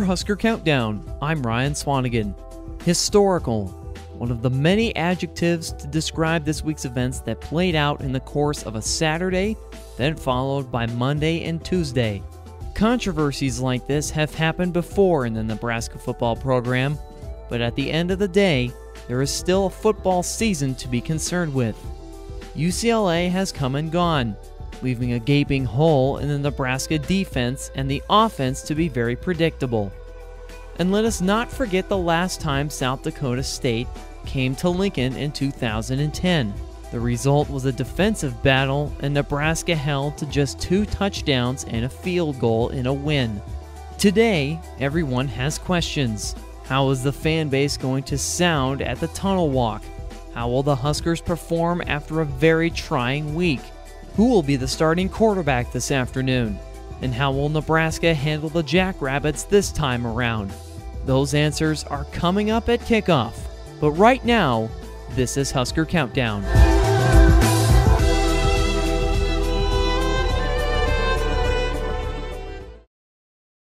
Husker Countdown, I'm Ryan Swanigan. Historical, one of the many adjectives to describe this week's events that played out in the course of a Saturday, then followed by Monday and Tuesday. Controversies like this have happened before in the Nebraska football program, but at the end of the day, there is still a football season to be concerned with. UCLA has come and gone, leaving a gaping hole in the Nebraska defense and the offense to be very predictable. And let us not forget the last time South Dakota State came to Lincoln in 2010. The result was a defensive battle, and Nebraska held to just two touchdowns and a field goal in a win. Today, everyone has questions. How is the fan base going to sound at the Tunnel Walk? How will the Huskers perform after a very trying week? Who will be the starting quarterback this afternoon? And how will Nebraska handle the Jackrabbits this time around? Those answers are coming up at kickoff. But right now, this is Husker Countdown.